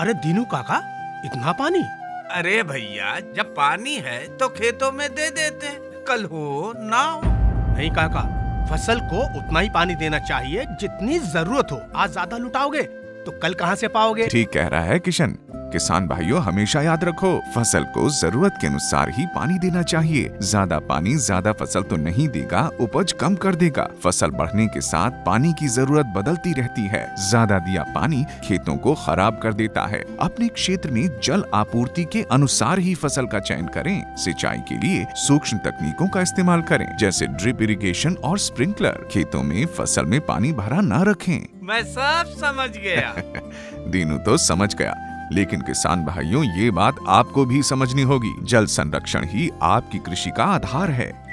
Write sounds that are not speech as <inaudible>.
अरे दीनू काका इतना पानी? अरे भैया जब पानी है तो खेतों में दे देते कल हो ना हो। नहीं काका फ़सल को उतना ही पानी देना चाहिए जितनी ज़रूरत हो। आज ज़्यादा लुटाओगे तो कल कहाँ से पाओगे? ठीक कह रहा है किशन। किसान भाइयों हमेशा याद रखो फ़सल को ज़रूरत के अनुसार ही पानी देना चाहिए। ज़्यादा पानी ज़्यादा फ़सल तो नहीं देगा उपज कम कर देगा। फ़सल बढ़ने के साथ पानी की ज़रूरत बदलती रहती है। ज़्यादा दिया पानी खेतों को खराब कर देता है। अपने क्षेत्र में जल आपूर्ति के अनुसार ही फ़सल का चयन करें। सिंचाई के लिए सूक्ष्म तकनीकों का इस्तेमाल करें जैसे ड्रिप इरिगेशन और स्प्रिंकलर। खेतों में फ़सल में पानी भरा न रखें। मैं सब समझ गया। <laughs> दीनू तो समझ गया। लेकिन किसान भाइयों, ये बात आपको भी समझनी होगी। जल संरक्षण ही आपकी कृषि का आधार है।